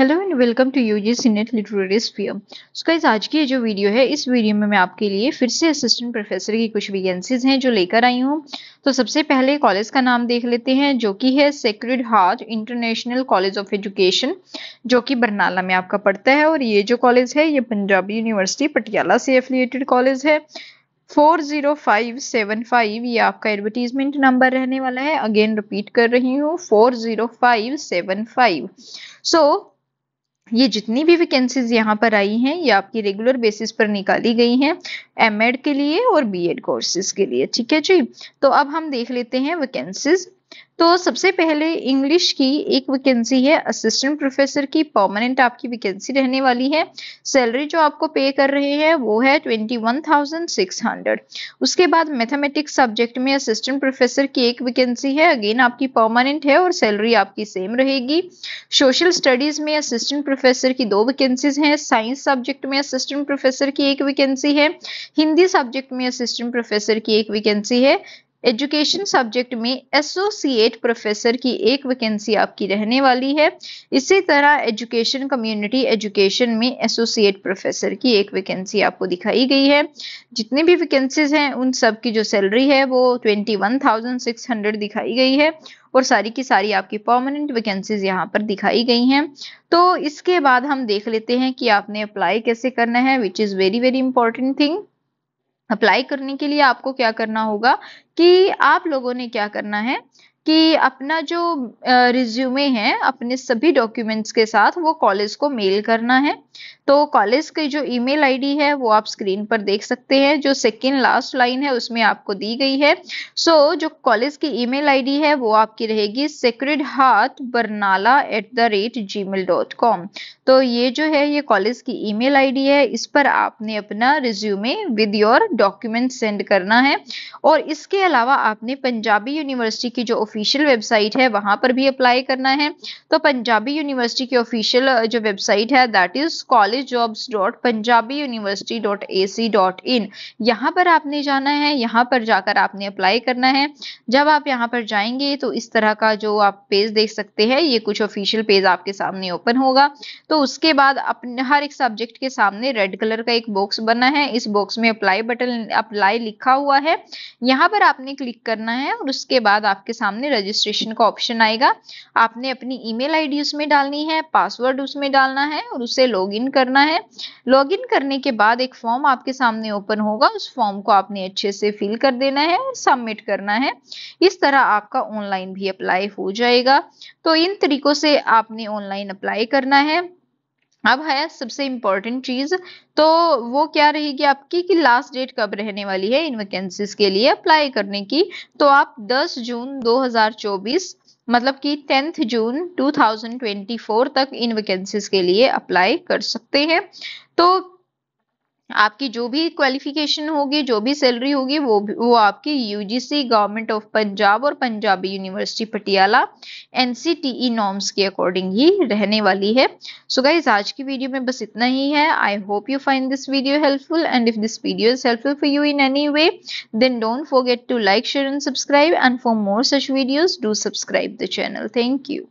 Hello and welcome to UG C NET literary sphere so guys आज की जो video है, इस वीडियो में मैं आपके लिए फिर से असिस्टेंट प्रोफेसर की कुछ वैकेंसीज हैं जो लेकर आई हूँ। तो सबसे पहले कॉलेज का नाम देख लेते हैं, जो कि है sacred heart international college of education जो कि बरनाला में आपका पड़ता है। और ये जो कॉलेज है, ये पंजाबी यूनिवर्सिटी पटियाला से एफिलिएटेड कॉलेज है। Four zero five seven five ये आपका एडवर्टीजमेंट नंबर रहने वाला है। अगेन रिपीट कर रही हूँ four zero five seven five so ये जितनी भी वैकेंसीज यहाँ पर आई हैं, ये आपकी रेगुलर बेसिस पर निकाली गई हैं एमएड के लिए और बीएड कोर्सेज के लिए, ठीक है जी? तो अब हम देख लेते हैं वैकेंसीज तो सबसे पहले इंग्लिश की एक वैकेंसी है असिस्टेंट प्रोफेसर की परमानेंट आपकी वैकेंसी रहने वाली है। सैलरी जो आपको पे कर रहे हैं, वो है twenty one thousand six hundred उसके बाद मैथमेटिक्स सब्जेक्ट में असिस्टेंट प्रोफेसर की एक वैकेंसी है अगेन आपकी परमानेंट है और सैलरी आपकी सेम रहेगी। सोशल स्टडीज़ में असिस्टेंट प्रोफेसर की दो वैकेंसीज हैं साइंस सब्जेक्ट में असिस्टेंट प्रोफेसर की एक वैकेंसी है, हिंदी सब्जेक्ट में असिस्टेंट प्रोफेसर की एक वैकेंसी है एजुकेशन सब्जेक्ट में एसोसिएट प्रोफेसर की एक वैकेंसी आपकी रहने वाली है। इसी तरह एजुकेशन कम्युनिटी एजुकेशन में एसोसिएट प्रोफेसर की एक वैकेंसी आपको दिखाई गई है। जितनी भी वैकेंसीज हैं, उन सब की जो सैलरी है, वो twenty one thousand six hundred दिखाई गई है और सारी की सारी आपकी परमानेंट वैकेंसीज यहाँ पर दिखाई गई हैं। तो इसके बाद हम देख लेते हैं कि आपने अप्लाई कैसे करना है which is very very important thing apply करने के लिए आपको क्या करना होगा कि आप लोगों ने क्या करना है कि अपना जो रिज्यूमे है अपने सभी डॉक्यूमेंट्स के साथ वो कॉलेज को मेल करना है। तो कॉलेज की जो ईमेल आईडी है वो आप स्क्रीन पर देख सकते हैं जो सेकेंड लास्ट लाइन है उसमें आपको दी गई है। सो so, जो कॉलेज की ईमेल आईडी है वो आपकी रहेगी sacred heart Barnala at the rate gmail dot com तो ये जो है, ये कॉलेज की ईमेल आईडी है। इस पर आपने अपना resume with your document send करना है। और इसके अलावा आपने पंजाबी यूनिवर्सिटी की जो ऑफिशियल वेबसाइट है, वहाँ पर भी अप्लाई करना है। तो पंजाबी यूनिवर्सिटी की ऑफिशियल जो वेबसाइट है that is college jobs dot Punjabi university dot A C dot in यहाँ पर आपने जाना है, यहाँ पर जाकर आपने अप्लाई करना है। जब आप यहाँ पर जाएँगे तो इस तरह का जो आप पेज देख सकते हैं, ये कुछ ऑफिशियल पेज आपके सामने ओपन होगा। तो उसके बाद अपने, हर एक सब्जेक्ट के सामने रेड कलर का एक बॉक्स बना है। इस बॉक्स में अप्लाई बटन अप्लाई लिखा हुआ है। यहाँ पर आपने क्लिक करना है और उसके बाद आपके सामने रजिस्ट्रेशन का ऑप्शन आएगा। आपने अपनी ईमेल आईडी उसमें डालनी है पासवर्ड उसमें डालना है और उसे लॉगिन करना है। लॉगिन करने के बाद एक फॉर्म आपके सामने ओपन होगा। उस फॉर्म को आपने अच्छे से फिल कर देना है और सबमिट करना है। इस तरह आपका ऑनलाइन भी अप्लाई हो जाएगा। तो इन तरीकों से आपने ऑनलाइन अप्लाई करना है। अब है सबसे इंपॉर्टेंट चीज़ तो वो क्या रहेगी आपकी कि लास्ट डेट कब रहने वाली है इन वैकेंसीज के लिए अप्लाई करने की? तो आप 10 जून 2024 मतलब कि टेंथ जून 2024 तक इन वैकेंसीज के लिए अप्लाई कर सकते हैं। तो आपकी जो भी क्वालिफिकेशन होगी, जो भी सैलरी होगी, वो वो आपकी यूजीसी गवर्नमेंट ऑफ़ पंजाब और Punjabi university Patiala NCTE norms के अकॉर्डिंग ही रहने वाली है। सो गाइज़ आज की वीडियो में बस इतना ही है। I hope you find this video helpful and if this video is helpful for you in any way then don't forget to like share and subscribe and for more such videos do subscribe the channel thank you